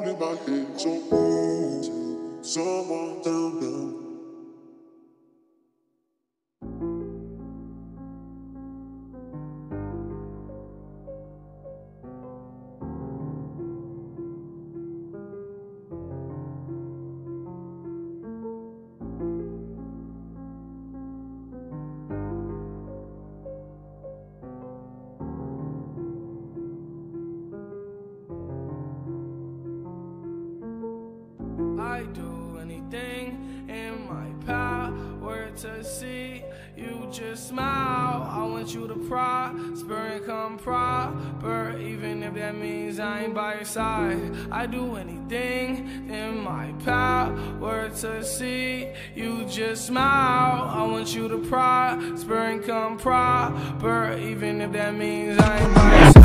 my head so cool. Someone down, down. To see you just smile. I want you to prosper and come proper, even if that means I ain't by your side. I do anything in my power to see you just smile. I want you to prosper and come proper, even if that means I ain't by your side.